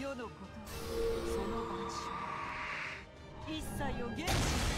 世のことその場所。一切を原始